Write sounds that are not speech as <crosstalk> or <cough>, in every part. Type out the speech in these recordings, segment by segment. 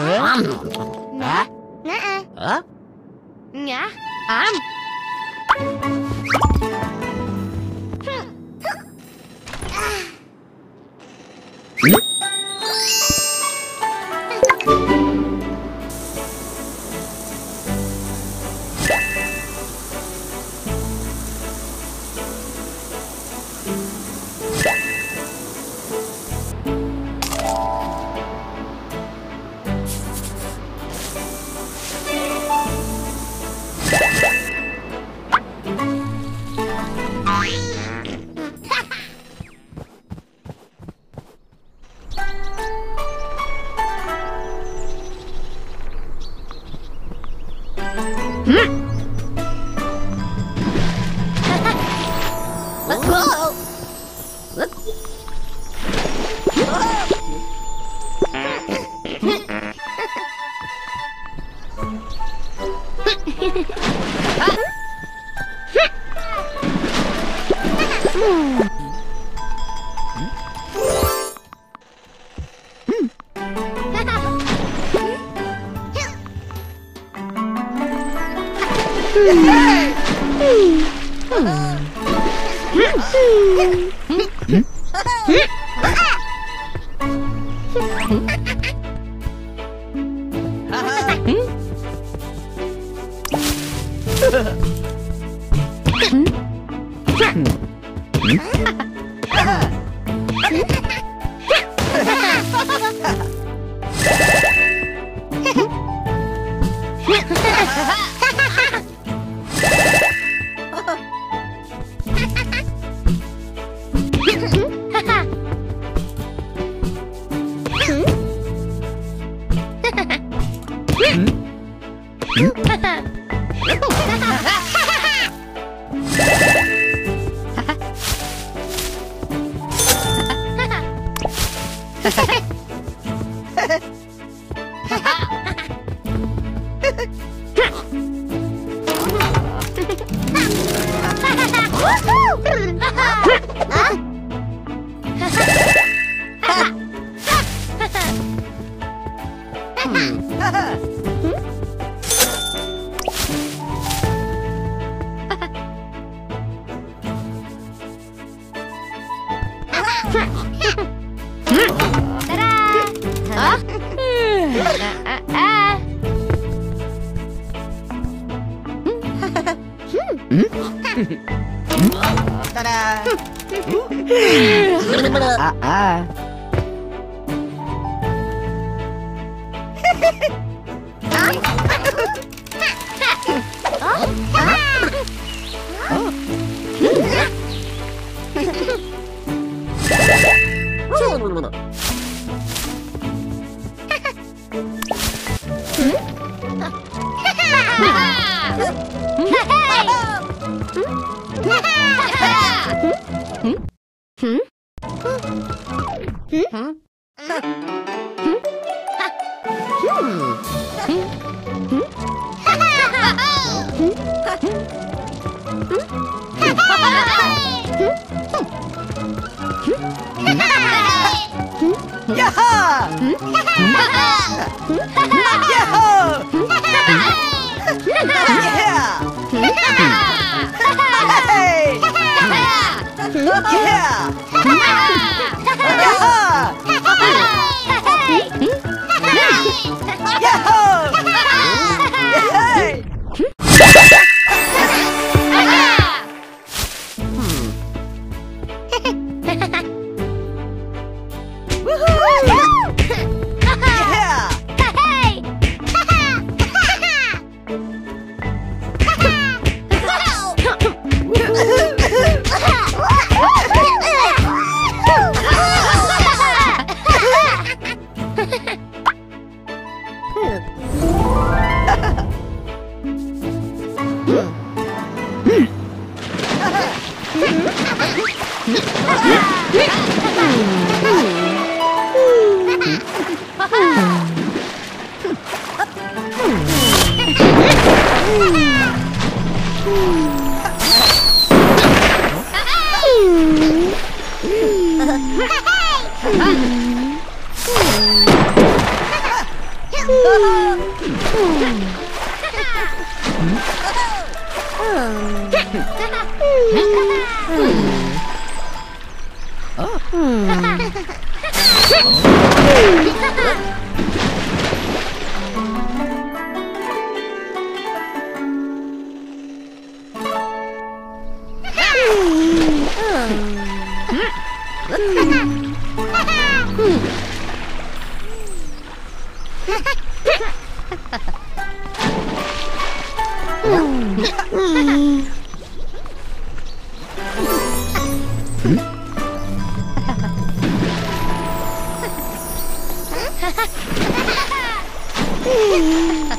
Huh? Nuh-uh. Huh? Yeah. Um. Woo! 嗯，哈哈。 아, 아. 음? 응? 응? 응? 야하! Nhá Hmm. <laughs>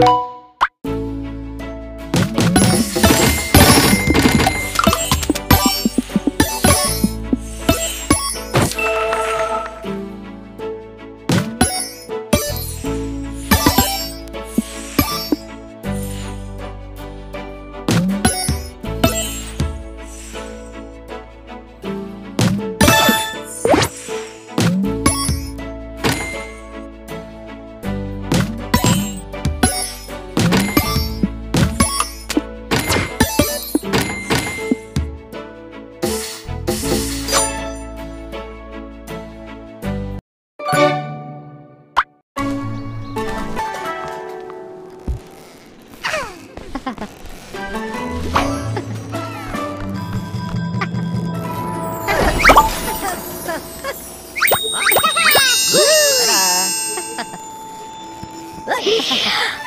Nhá Ha ha ha!